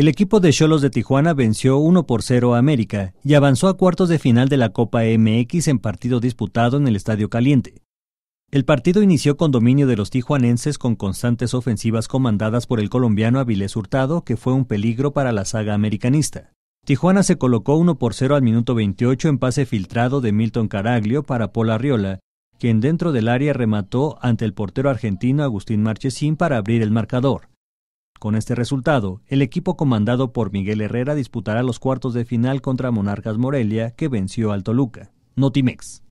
El equipo de Cholos de Tijuana venció 1 por 0 a América y avanzó a cuartos de final de la Copa MX en partido disputado en el Estadio Caliente. El partido inició con dominio de los tijuanenses con constantes ofensivas comandadas por el colombiano Avilés Hurtado, que fue un peligro para la saga americanista. Tijuana se colocó 1 por 0 al minuto 28 en pase filtrado de Milton Caraglio para Paul Arriola, quien dentro del área remató ante el portero argentino Agustín Marchesín para abrir el marcador. Con este resultado, el equipo comandado por Miguel Herrera disputará los cuartos de final contra Monarcas Morelia, que venció al Toluca. Notimex.